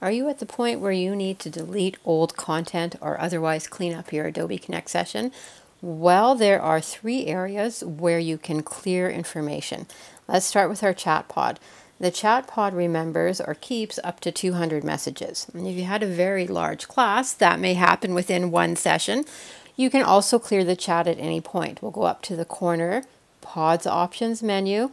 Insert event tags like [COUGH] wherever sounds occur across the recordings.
Are you at the point where you need to delete old content or otherwise clean up your Adobe Connect session? Well, there are three areas where you can clear information. Let's start with our chat pod. The chat pod remembers or keeps up to 200 messages. And if you had a very large class, that may happen within one session. You can also clear the chat at any point. We'll go up to the corner, pods options menu.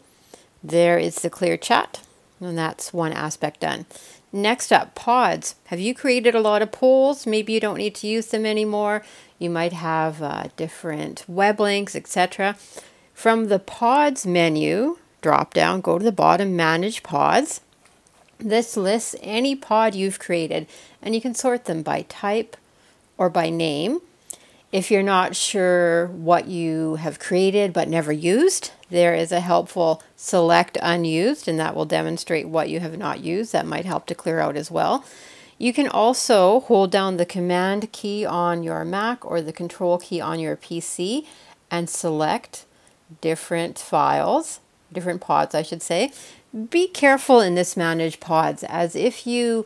There is the clear chat, and that's one aspect done. Next up, pods. Have you created a lot of polls? Maybe you don't need to use them anymore. You might have uh, different web links, etc. From the pods menu, drop down, go to the bottom, manage pods. This lists any pod you've created and you can sort them by type or by name. If you're not sure what you have created but never used, there is a helpful select unused, and that will demonstrate what you have not used. That might help to clear out as well. You can also hold down the command key on your Mac or the control key on your PC and select different files, different pods, I should say. Be careful in this manage pods, as if you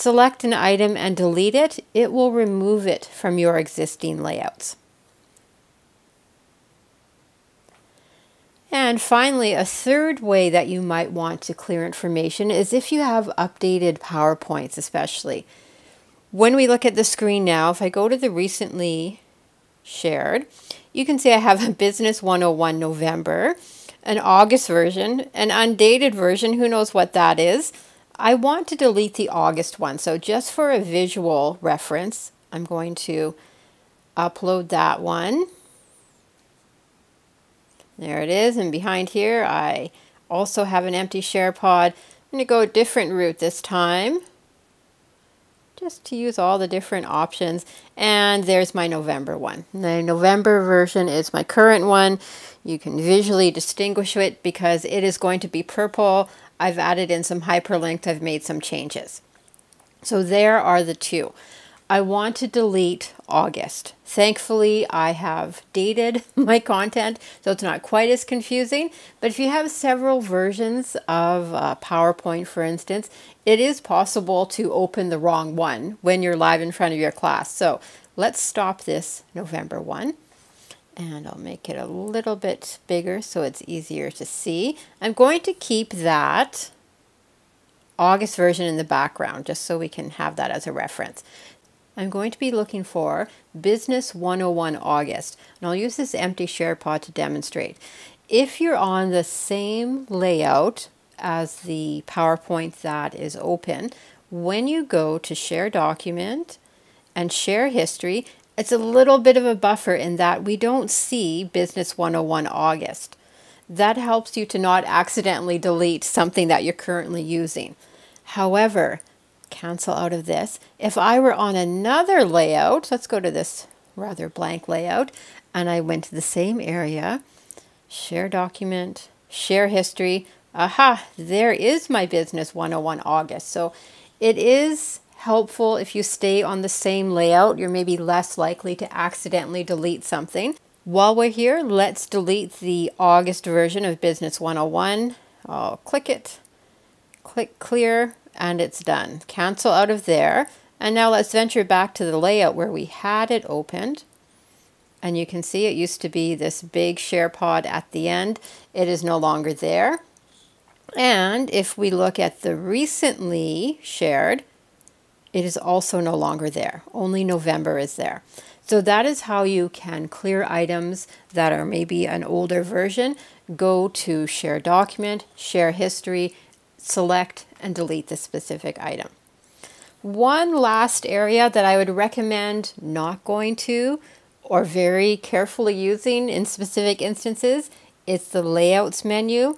select an item and delete it, it will remove it from your existing layouts. And finally, a third way that you might want to clear information is if you have updated PowerPoints, especially. When we look at the screen now, if I go to the recently shared, you can see I have a Business 101 November, an August version, an undated version, who knows what that is, I want to delete the August one. So just for a visual reference, I'm going to upload that one. There it is. And behind here, I also have an empty share pod. I'm going to go a different route this time just to use all the different options. And there's my November one. The November version is my current one. You can visually distinguish it because it is going to be purple. I've added in some hyperlinks, I've made some changes. So there are the two. I want to delete August. Thankfully, I have dated [LAUGHS] my content, so it's not quite as confusing. But if you have several versions of uh, PowerPoint, for instance, it is possible to open the wrong one when you're live in front of your class. So let's stop this November one and I'll make it a little bit bigger so it's easier to see. I'm going to keep that August version in the background just so we can have that as a reference. I'm going to be looking for Business 101 August and I'll use this empty share pod to demonstrate. If you're on the same layout as the PowerPoint that is open, when you go to share document and share history, it's a little bit of a buffer in that we don't see Business 101 August. That helps you to not accidentally delete something that you're currently using. However, cancel out of this. If I were on another layout, let's go to this rather blank layout, and I went to the same area, share document, share history, aha, there is my Business 101 August. So it is helpful if you stay on the same layout. You're maybe less likely to accidentally delete something. While we're here, let's delete the August version of Business 101. I'll click it, click clear, and it's done. Cancel out of there. And now let's venture back to the layout where we had it opened. And you can see it used to be this big share pod at the end. It is no longer there. And if we look at the recently shared, it is also no longer there. Only November is there. So that is how you can clear items that are maybe an older version. Go to Share Document, Share History, select and delete the specific item. One last area that I would recommend not going to or very carefully using in specific instances is the Layouts menu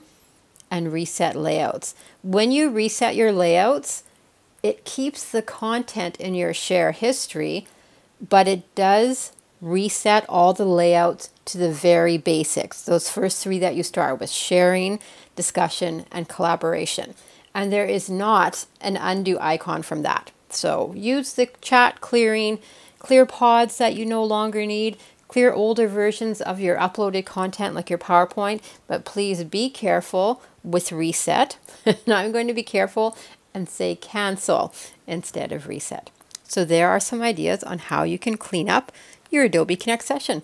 and Reset Layouts. When you reset your layouts, it keeps the content in your share history, but it does reset all the layouts to the very basics. Those first three that you start with sharing, discussion, and collaboration. And there is not an undo icon from that. So use the chat clearing, clear pods that you no longer need, clear older versions of your uploaded content like your PowerPoint, but please be careful with reset. [LAUGHS] and I'm going to be careful and say cancel instead of reset. So there are some ideas on how you can clean up your Adobe Connect session.